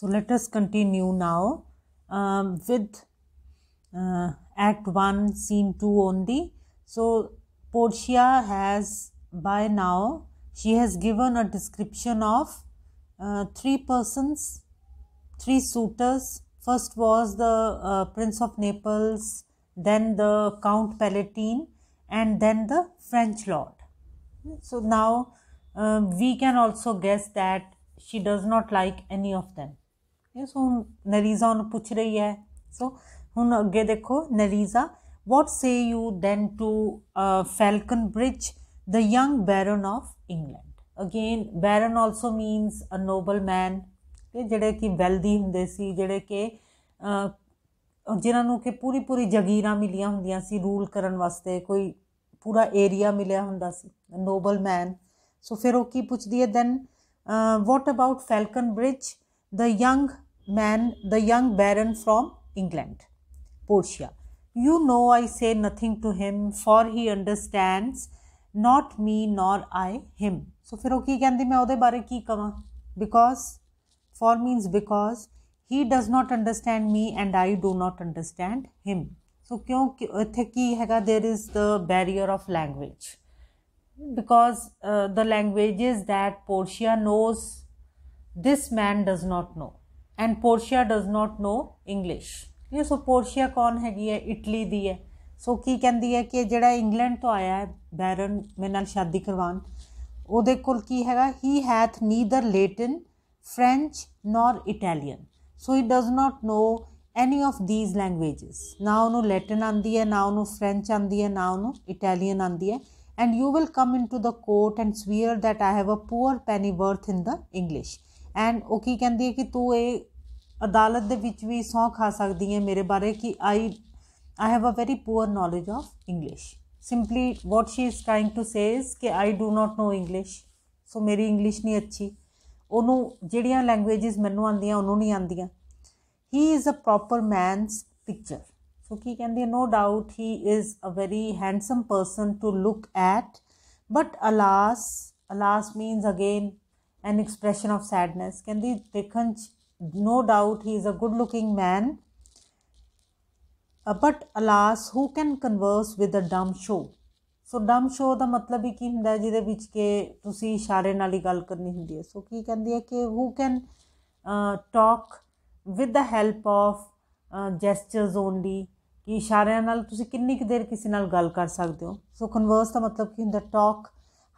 So let us continue now um, with uh, Act 1, Scene 2 only. So Portia has by now, she has given a description of uh, three persons, three suitors. First was the uh, Prince of Naples, then the Count Palatine, and then the French Lord. So now um, we can also guess that she does not like any of them. ਇਹ ਸੋ ਨਰੀਜ਼ਾ ਨੂੰ ਪੁੱਛ ਰਹੀ ਹੈ ਸੋ ਹੁਣ ਅੱਗੇ ਦੇਖੋ ਨਰੀਜ਼ਾ say you then to Falconbridge the young baron of England again baron also means a noble man ਤੇ ਜਿਹੜੇ ਕਿ ਵੈਲਦੀ ਹੁੰਦੇ ਸੀ ਜਿਹੜੇ ਕਿ ਜਿਨ੍ਹਾਂ ਨੂੰ ਕਿ ਪੂਰੀ ਪੂਰੀ ਜਗੀਰਾਂ ਮਿਲੀਆਂ ਹੁੰਦੀਆਂ ਸੀ ਰੂਲ ਕਰਨ ਵਾਸਤੇ ਕੋਈ ਪੂਰਾ ਏਰੀਆ ਮਿਲਿਆ ਹੁੰਦਾ ਸੀ ਨੋਬਲ ਮੈਨ ਸੋ ਫਿਰ ਉਹ ਕੀ ਪੁੱਛਦੀ ਹੈ then what about ਫੈਲਕਨ bridge the young man, the young baron from England. Portia, you know I say nothing to him, for he understands not me nor I him. So firoki ਉਹ me ਕਹਿੰਦੀ ਮੈਂ ਉਹਦੇ because for means because he does not understand me and I do not understand him. So kyo ਇੱਥੇ ਕੀ ਹੈਗਾ there is the barrier of language because uh, the languages that Portia knows this man does not know and portia does not know english ye so portia kon hegi italy di hai so ki kehndi hai ki jehda england to aaya hai baron mere naal shaadi karwan ode kol ki hega he hath neither latin french nor italian so he does not know any of these languages now no latin aandi hai now no french aandi hai now no italian aandi hai and you will come into the court and swear that i have a poor penny worth in the english and ਉਹ ਕੀ ਕਹਿੰਦੀ ਹੈ ਕਿ ਤੂੰ ਇਹ ਅਦਾਲਤ ਦੇ ਵਿੱਚ ਵੀ ਸੌ ਖਾ ਸਕਦੀ ਹੈ ਮੇਰੇ ਬਾਰੇ ਕਿ I I have a very poor knowledge of English simply what she is trying to says ਕਿ I do not no English ਸੋ ਮੇਰੀ ਇੰਗਲਿਸ਼ ਨਹੀਂ ਅੱਛੀ ਉਹਨੂੰ ਜਿਹੜੀਆਂ ਲੈਂਗੁਏਜਸ ਮੈਨੂੰ ਆਉਂਦੀਆਂ ਉਹਨੂੰ ਨਹੀਂ ਆਉਂਦੀਆਂ he is a proper man's picture so ਕੀ ਕਹਿੰਦੀ ਹੈ no doubt he is a very handsome person to look at but alas alas means again an expression of sadness ਕਹਿੰਦੀ ਦੇਖਣ ਚ no doubt he is a good looking man but alas who can converse with a dumb show so dumb show ਦਾ ਮਤਲਬ ਹੀ ਕੀ ਹੁੰਦਾ ਜਿਹਦੇ ਵਿੱਚ ਕਿ ਤੁਸੀਂ ਇਸ਼ਾਰੇ ਨਾਲ ਹੀ ਗੱਲ ਕਰਨੀ ਹੁੰਦੀ ਹੈ ਸੋ ਕੀ ਕਹਿੰਦੀ ਹੈ ਕਿ who can talk with the help of gestures only ਕਿ ਇਸ਼ਾਰਿਆਂ ਨਾਲ ਤੁਸੀਂ ਕਿੰਨੀ ਕੁ ਦੇਰ ਕਿਸੇ ਨਾਲ ਗੱਲ ਕਰ ਸਕਦੇ ਹੋ ਸੋ ਕਨਵਰਸ ਦਾ ਮਤਲਬ ਕੀ ਹੁੰਦਾ talk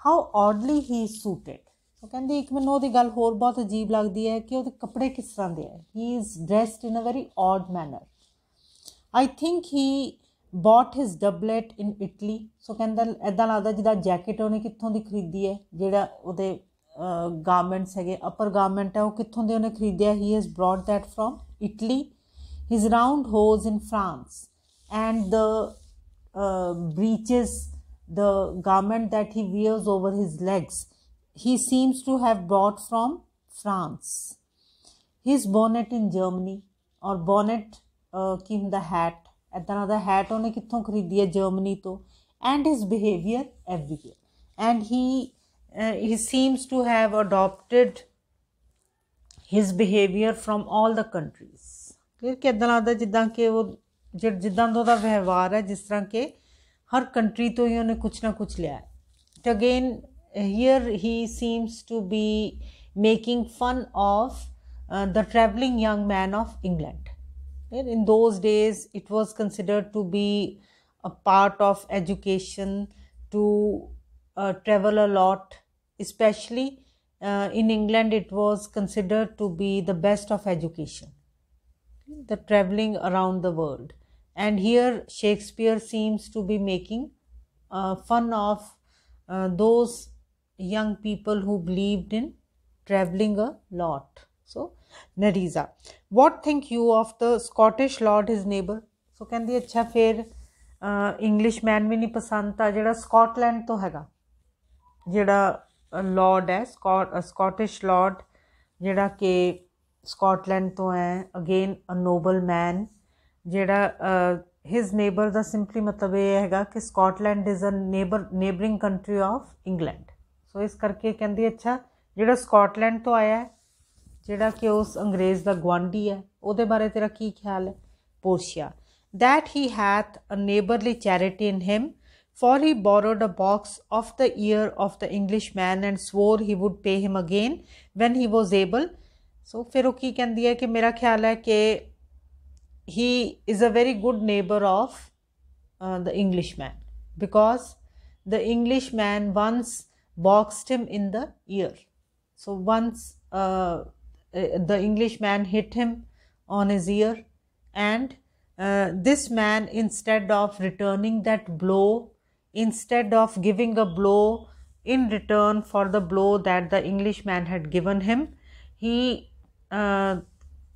how oddly he is suited ਉਹ ਕਹਿੰਦੀ ਇੱਕ ਮੈਨੂੰ ਉਹਦੀ ਗੱਲ ਹੋਰ ਬਹੁਤ ਅਜੀਬ ਲੱਗਦੀ ਹੈ ਕਿ ਉਹਦੇ ਕੱਪੜੇ ਕਿਸ ਤਰ੍ਹਾਂ ਦੇ ਹੈ he is dressed in a very odd manner I think he bought his doublet in Italy so ਕਹਿੰਦਾ ਐਦਾਂ ਲੱਗਦਾ ਜਿਦਾ ਜੈਕਟ ਉਹਨੇ ਕਿੱਥੋਂ ਦੀ ਖਰੀਦੀ ਹੈ ਜਿਹੜਾ ਉਹਦੇ ਗਾਰਮੈਂਟਸ ਹੈਗੇ ਅਪਰ ਗਾਰਮੈਂਟ ਹੈ ਉਹ ਕਿੱਥੋਂ ਦੇ ਉਹਨੇ ਖਰੀਦਿਆ he has bought that from Italy his round hose in France and the breeches the garment that he wears over his legs he seems to have brought from France. His bonnet in Germany or bonnet uh, the hat. Hat इदा का hat उन्हें कितों खरीदी है Germany तो and his behaviour everywhere and he he seems to have adopted his behaviour from 올 the countries ਫਿਰ ਕਿਦਾਂ ਲੱਗਦਾ ਜਿੱਦਾਂ ਕਿ ਉਹ ਜਿੱਦਾਂ ਦਾ ਉਹਦਾ ਵਿਵਹਾਰ ਹੈ ਜਿਸ ਤਰ੍ਹਾਂ ਕਿ ਹਰ ਕੰਟਰੀ ਤੋਂ ਹੀ ਉਹਨੇ ਕੁਝ ਨਾ ਕੁਝ ਲਿਆ ਹੈ ਤੇ again uh, here he seems to be making fun of uh, the traveling young man of England. In those days, it was considered to be a part of education to uh, travel a lot, especially uh, in England, it was considered to be the best of education, the traveling around the world. And here, Shakespeare seems to be making uh, fun of uh, those young people who believed in traveling a lot. So, Nariza, what think you of the Scottish lord his neighbor? So ਕਹਿੰਦੀ ਅੱਛਾ ਫਿਰ Englishman ਵੀ ਨਹੀਂ ਪਸੰਦ ਆ ਜਿਹੜਾ Scotland ਤੋਂ ਹੈਗਾ ਜਿਹੜਾ ਲਾਰਡ ਹੈ ਸਕਾਟਿਸ਼ ਲਾਰਡ ਜਿਹੜਾ ਕਿ ਸਕਾਟਲੈਂਡ ਤੋਂ ਹੈ ਅਗੇਨ ਅ ਨੋਬਲ ਮੈਨ ਜਿਹੜਾ ਹਿਸ ਨੇਬਰ ਦਾ ਸਿੰਪਲੀ ਮਤਲਬ ਇਹ ਹੈਗਾ ਕਿ Scotland is a neighbour neighbouring country of England so ਇਸ ਕਰਕੇ ਕਹਿੰਦੇ ਅੱਛਾ ਜਿਹੜਾ ਸਕਾਟਲੈਂਡ ਤੋਂ ਆਇਆ ਹੈ ਜਿਹੜਾ ਕਿ ਉਸ ਅੰਗਰੇਜ਼ ਦਾ ਗਵਾਂਡੀ ਹੈ ਉਹਦੇ ਬਾਰੇ ਤੇਰਾ ਕੀ ਖਿਆਲ ਹੈ Portia that he hath a neighborly charity in him, for he borrowed a box of the ear of the english man and swore he would pay him again when he was able. So ਫਿਰ ਉਹ ਕੀ ਕਹਿੰਦੀ ਹੈ ਕਿ ਮੇਰਾ ਖਿਆਲ ਹੈ ਕਿ he is a very good neighbor of uh, the man because the english man once boxed him in the ear. So once uh, the Englishman hit him on his ear, and uh, this man, instead of returning that blow, instead of giving a blow in return for the blow that the Englishman had given him, he uh,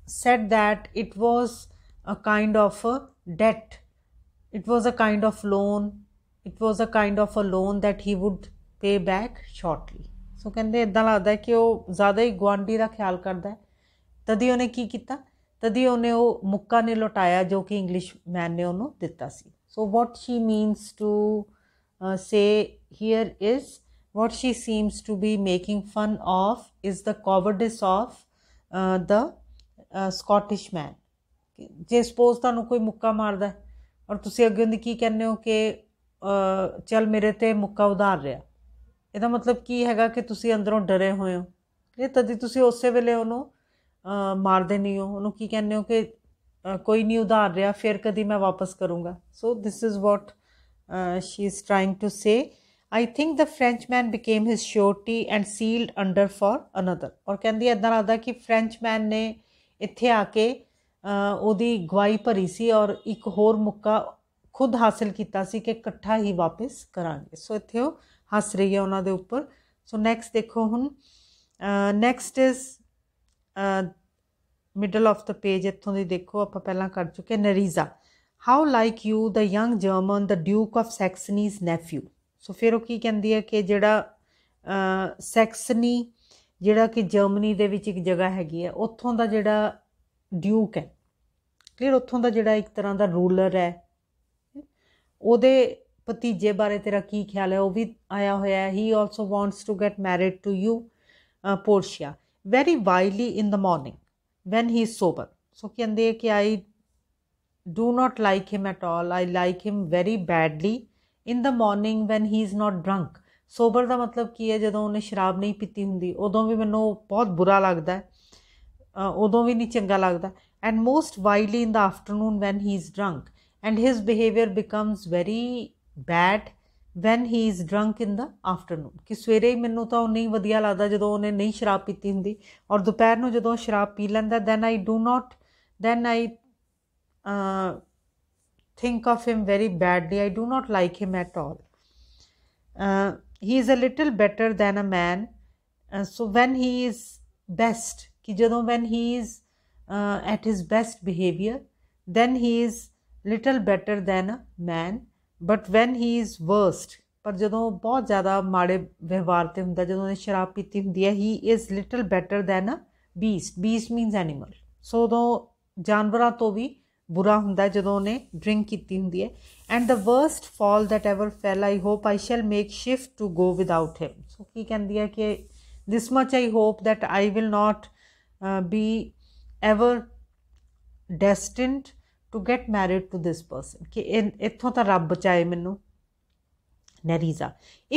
said that it was a kind of a debt, it was a kind of loan, it was a kind of a loan that he would ਤੇ back shortly so ਕਹਿੰਦੇ ਇਦਾਂ ਲੱਗਦਾ ਕਿ ਉਹ ਜ਼ਿਆਦਾ ਹੀ ਗਵਾਂਡੀ ਦਾ ਖਿਆਲ ਕਰਦਾ ਹੈ ਤਦੀ ਉਹਨੇ ਕੀ ਕੀਤਾ ਤਦੀ ਉਹਨੇ ਉਹ ਮੁੱਕਾ ਨੇ ਲਟਾਇਆ ਜੋ ਕਿ ਇੰਗਲਿਸ਼ ਮੈਨ ਨੇ ਉਹਨੂੰ ਦਿੱਤਾ ਸੀ so what she means to say here is what she seems to be making fun of is the cowardice of uh, Scottish man ਜੇ ਸਪੋਜ਼ ਤੁਹਾਨੂੰ ਕੋਈ ਮੁੱਕਾ ਮਾਰਦਾ ਔਰ ਤੁਸੀਂ ਅੱਗੇ ਉਹਦੀ ਕੀ ਕਹਿੰਦੇ ਹੋ ਕਿ ਚਲ ਮੇਰੇ ਤੇ ਮੁੱਕਾ ਉਧਾਰ ਰਿਹਾ ਇਹਦਾ ਮਤਲਬ ਕੀ ਹੈਗਾ ਕਿ ਤੁਸੀਂ ਅੰਦਰੋਂ ਡਰੇ ਹੋਏ ਹੋ ਇਹ ਤਦੀ ਤੁਸੀਂ ਉਸੇ ਵੇਲੇ ਉਹਨੂੰ ਮਾਰਦੇ ਨਹੀਂ ਹੋ ਉਹਨੂੰ ਕੀ ਕਹਿੰਦੇ ਹੋ ਕਿ ਕੋਈ ਨਹੀਂ ਉਧਾਰ ਰਿਹਾ ਫਿਰ ਕਦੀ ਮੈਂ ਵਾਪਸ ਕਰੂੰਗਾ so this is what she is trying to say I think the French man became his surety and sealed under for another ਔਰ ਕਹਿੰਦੀ ਇਦਾਂ ਲੱਗਦਾ ਕਿ ਫ੍ਰੈਂਚ ਮੈਨ ਨੇ ਇੱਥੇ ਆ ਕੇ ਉਹਦੀ ਗਵਾਹੀ ਭਰੀ ਸੀ ਔਰ ਇੱਕ ਹੋਰ ਮੁੱਕਾ ਖੁਦ ਹਾਸਲ ਕੀਤਾ ਸੀ ਕਿ ਇਕੱਠਾ ਹੀ ਵਾਪਸ ਕਰਾਂਗੇ ਸੋ ਇੱਥੇ ਉਹ ਹੱਸ ਰਹੀ ਹੈ ਉਹਨਾਂ ਦੇ ਉੱਪਰ ਸੋ ਨੈਕਸਟ ਦੇਖੋ ਹੁਣ next is middle of the page ਇੱਥੋਂ ਦੀ ਦੇਖੋ ਆਪਾਂ ਪਹਿਲਾਂ ਕਰ ਚੁੱਕੇ Nerissa how like you the young German the Duke of Saxony's nephew so ਫਿਰ ਉਹ ਕੀ ਕਹਿੰਦੀ ਹੈ ਕਿ ਜਿਹੜਾ ਸੈਕਸਨੀ ਜਿਹੜਾ ਕਿ ਜਰਮਨੀ ਦੇ ਵਿੱਚ ਇੱਕ ਜਗ੍ਹਾ ਹੈਗੀ ਹੈ ਉੱਥੋਂ ਦਾ ਜਿਹੜਾ ਡਿਊਕ ਹੈ ਕਲੀਅਰ ਉੱਥੋਂ ਦਾ ਜਿਹੜਾ ਇੱਕ ਤਰ੍ਹਾਂ ਦਾ ਰੂਲਰ ਹੈ ਉਹਦੇ ਭਤੀਜੇ ਬਾਰੇ ਤੇਰਾ ਕੀ ਖਿਆਲ ਹੈ ਉਹ ਵੀ ਆਇਆ ਹੋਇਆ ਹੈ he also wants to get married to you Portia very vilely in the morning when he is sober so ਕਹਿੰਦੇ ਕਿ I do not like him at all I like him very badly in the morning when he is not drunk sober ਦਾ ਮਤਲਬ ਕੀ ਹੈ ਜਦੋਂ ਉਹਨੇ ਸ਼ਰਾਬ ਨਹੀਂ ਪੀਤੀ ਹੁੰਦੀ ਉਦੋਂ ਵੀ ਮੈਨੂੰ ਬਹੁਤ ਬੁਰਾ ਲੱਗਦਾ ਹੈ ਉਦੋਂ ਵੀ ਨਹੀਂ ਚੰਗਾ ਲੱਗਦਾ and most vilely in the afternoon when he is drunk and his behaviour becomes very bad when he is drunk in the afternoon ਕਿ ਸਵੇਰੇ ਹੀ ਮੈਨੂੰ ਤਾਂ ਉਹ ਨਹੀਂ ਵਧੀਆ ਲੱਗਦਾ ਜਦੋਂ ਉਹਨੇ ਨਹੀਂ ਸ਼ਰਾਬ ਪੀਤੀ ਹੁੰਦੀ ਔਰ ਦੁਪਹਿਰ ਨੂੰ ਜਦੋਂ ਸ਼ਰਾਬ ਪੀ ਲੈਂਦਾ then I do not then I think of him very badly. I do not like him at all. Uh, he is a little better than a man. Uh, so when he is best, कि ਜਦੋਂ when he is uh, at his best behavior, then he is little better than a man. But when he is worst ਪਰ ਜਦੋਂ ਬਹੁਤ ਜ਼ਿਆਦਾ ਮਾੜੇ ਵਿਵਹਾਰ ਤੇ ਹੁੰਦਾ ਜਦੋਂ ਉਹਨੇ ਸ਼ਰਾਬ ਪੀਤੀ ਹੁੰਦੀ ਹੈ he is little better than a beast beast means animal so ਉਦੋਂ ਜਾਨਵਰਾਂ ਤੋਂ ਵੀ ਬੁਰਾ ਹੁੰਦਾ ਜਦੋਂ ਉਹਨੇ ਡਰਿੰਕ ਕੀਤੀ ਹੁੰਦੀ ਹੈ and the worst fall that ever fell I hope I shall make shift to go without him so ਕੀ ਕਹਿੰਦੀ ਹੈ ਕਿ this much I hope that I will not be ever destined To get married to this person, ਕਿ ਇੱਥੋਂ ਤਾਂ ਰੱਬ ਬਚਾਏ ਮੈਨੂੰ Neriza.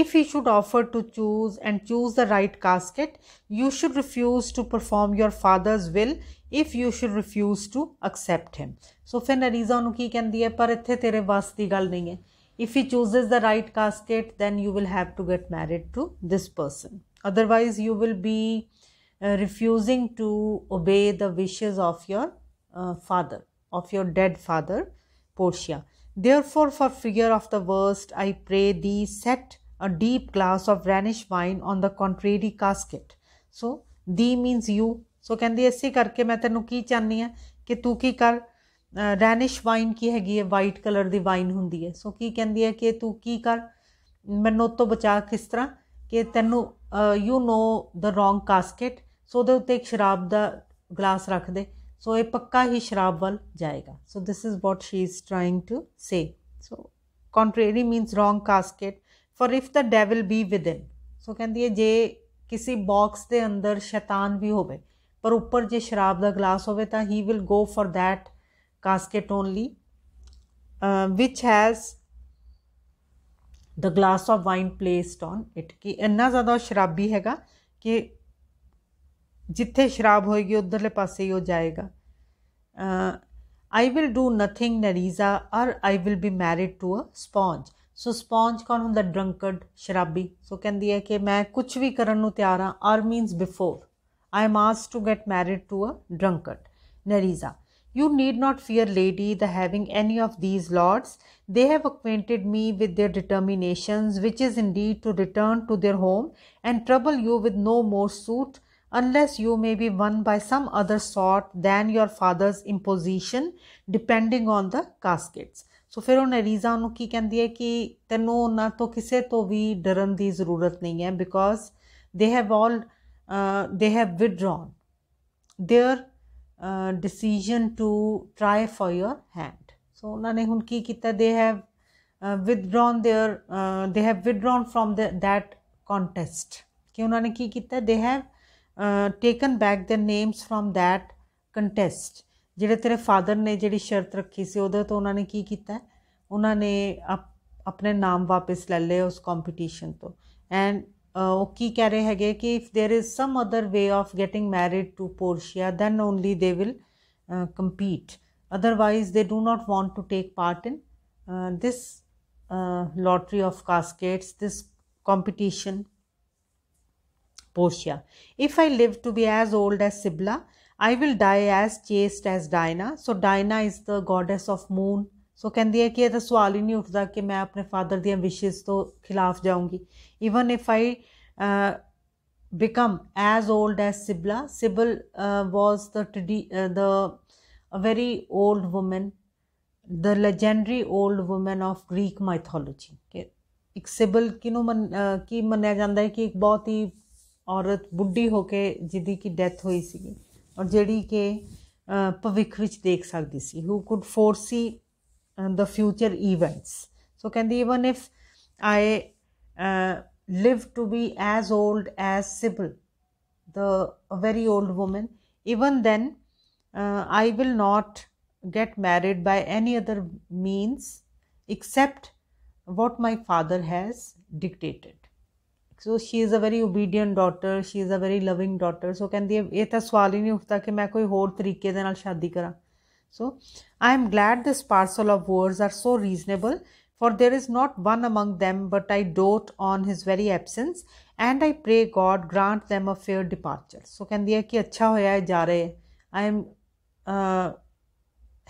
If he should offer to choose and choose the right casket, you should refuse to perform your father's will if you should refuse to accept him. So ਫਿਰ ਨਰੀਜ਼ਾ ਉਹਨੂੰ ਕੀ ਕਹਿੰਦੀ ਹੈ ਪਰ ਇੱਥੇ ਤੇਰੇ ਵਾਸ ਦੀ ਗੱਲ ਨਹੀਂ If he chooses the right casket, then you will have to get married to this person. Otherwise, you will be uh, refusing to obey the wishes of your uh, father. of your dead father, Portia. Therefore, for fear of the worst, I pray thee set a deep glass of Rhenish wine on the contrary casket. So, thee means you. So, ਕਹਿੰਦੀ karke main tenu ki channi hai ki tu ki kar. ਕਰ ਰੈਨਿਸ਼ wine ਕੀ ਹੈਗੀ ਹੈ white colour ਦੀ wine ਹੁੰਦੀ ਹੈ ਸੋ ਕੀ ਕਹਿੰਦੀ ਹੈ ਕਿ ਤੂੰ ਕੀ ਕਰ ਮੈਨੂੰ ਤੋਂ ਬਚਾ ਕਿਸ ਤਰ੍ਹਾਂ ਕਿ ਤੈਨੂੰ you know the wrong casket ਸੋ ਦੇ ਉੱਤੇ ਇੱਕ ਸ਼ਰਾਬ ਦਾ ਗਲਾਸ ਰੱਖ ਦੇ ਸੋ ਇਹ ਪੱਕਾ ਹੀ ਸ਼ਰਾਬ ਵੱਲ ਜਾਏਗਾ so this is what she is trying to say so contrary means wrong casket for if the devil be within ਸੋ ਕਹਿੰਦੀ ਹੈ ਜੇ ਕਿਸੇ ਬਾਕਸ ਦੇ ਅੰਦਰ ਸ਼ੈਤਾਨ ਵੀ ਹੋਵੇ ਪਰ ਉੱਪਰ ਜੇ ਸ਼ਰਾਬ ਦਾ ਗਲਾਸ ਹੋਵੇ ਤਾਂ he will go for that casket only which has the glass of wine placed on it ਕਿ ਇੰਨਾ ਜ਼ਿਆਦਾ ਸ਼ਰਾਬੀ ਹੈਗਾ ਕਿ ਜਿੱਥੇ ਸ਼ਰਾਬ ਹੋਏਗੀ ਉਧਰਲੇ ਪਾਸੇ ਹੀ ਉਹ ਜਾਏਗਾ I will do nothing Nerissa or I will be married to a sponge so sponge ਕੌਣ ਹੁੰਦਾ ਡਰੰਕਰਡ ਸ਼ਰਾਬੀ ਸੋ ਕਹਿੰਦੀ ਹੈ ਕਿ ਮੈਂ ਕੁਝ ਵੀ ਕਰਨ ਨੂੰ ਤਿਆਰ ਹਾਂ or means before I am asked to get married to a drunkard Nerissa You need not fear, lady, the having any of these lords. They have acquainted me with their determinations, which is indeed to return to their home and trouble you with no more suit unless you may be won by some other sort than your father's imposition depending on the caskets so ਫਿਰ ਉਹਨੇ ਰੀਜ਼ਾ ਨੂੰ ਕੀ ਕਹਿੰਦੀ ਹੈ ਕਿ ਤੈਨੂੰ ਨਾ ਤੋਂ ਕਿਸੇ ਤੋਂ ਵੀ ਡਰਨ ਦੀ ਜ਼ਰੂਰਤ ਨਹੀਂ ਹੈ ਬਿਕੋਜ਼ ਦੇ have all they have withdrawn their decision to try for your hand so ਉਹਨਾਂ ਨੇ ਹੁਣ ਕੀ ਕੀਤਾ they have withdrawn their they have withdrawn from that contest ਕਿ ਉਹਨਾਂ ਨੇ ਕੀ ਕੀਤਾ they have taken back their names from that contest ਜਿਹੜੇ ਤੇਰੇ ਫਾਦਰ ਨੇ ਜਿਹੜੀ ਸ਼ਰਤ ਰੱਖੀ ਸੀ ਉਹਦੇ ਤੋਂ ਉਹਨਾਂ ਨੇ ਕੀ ਕੀਤਾ ਉਹਨਾਂ ਨੇ ਆਪਣੇ ਨਾਮ ਵਾਪਸ ਲੈ ਲਏ ਉਸ ਕੰਪੀਟੀਸ਼ਨ ਤੋਂ ਐਂਡ ਉਹ ਕੀ ਕਹਿ ਰਹੇ ਹੈਗੇ ਕਿ if there is some other way of getting married to Portia then only they will compete otherwise they do not want to take part in this uh, of caskets cascades, competition Portia. If I live to be as old as Sibla, I will die as chaste as Diana. So Diana is the goddess of moon. So ਕਹਿੰਦੀ ਹੈ ਕਿ ਇਹ ਤਾਂ ਸਵਾਲ ਹੀ ਨਹੀਂ ਉੱਠਦਾ ਕਿ ਮੈਂ ਆਪਣੇ ਫਾਦਰ ਦੀਆਂ ਵਿਸ਼ੇਸ ਤੋਂ ਖਿਲਾਫ ਜਾਊਂਗੀ even if I become as old as Sibla. Sibyl uh, was the uh, the a very old woman, the legendary old woman of Greek mythology. ਇੱਕ ਸਿਬਲ ਕਿਨੂੰ ਮਨ ਕੀ ਮੰਨਿਆ ਜਾਂਦਾ ਹੈ ਕਿ ਇੱਕ ਬਹੁਤ ਹੀ ਔਰਤ ਬੁੱਢੀ ਹੋ ਕੇ ਜਿਹਦੀ ਕਿ ਡੈਥ ਹੋਈ ਸੀ ਔਰ ਜਿਹੜੀ ਕਿ ਭਵਿੱਖ ਵਿੱਚ ਦੇਖ ਸਕਦੀ ਸੀ who could foresee the future events so ਕਹਿੰਦੀ even if I live to be as old as Sybil, the very old woman, even then I will not get married by any other means except what my father has dictated. So she is a very obedient daughter she is a very loving daughter so ਕਹਿੰਦੀ the ਇਹ ਤਾਂ ਸਵਾਲ ਹੀ ਨਹੀਂ ਉੱਠਦਾ ਕਿ ਮੈਂ ਕੋਈ ਹੋਰ ਤਰੀਕੇ ਦੇ ਨਾਲ ਸ਼ਾਦੀ ਕਰਾਂ so I am glad this parcel of words are so reasonable for there is not one among them, but I dote on his very absence, and I pray God grant them a fair departure. So ਕਹਿੰਦੀ ਹੈ ਕਿ ਅੱਛਾ ਹੋਇਆ ਹੈ ਜਾ ਰਹੇ I am uh,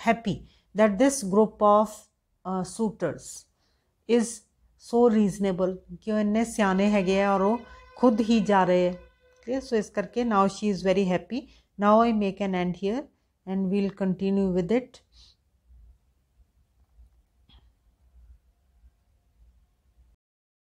happy that this group of uh, suitors is so reasonable ਕਿ ਉਹ ਇੰਨੇ ਸਿਆਣੇ ਹੈਗੇ ਆ ਔਰ ਉਹ ਖੁਦ ਹੀ ਜਾ ਰਹੇ ਹੈ ਕਲੀਅਰ ਸੋ ਇਸ ਕਰਕੇ now she is very happy now I make an end here and we'll continue with it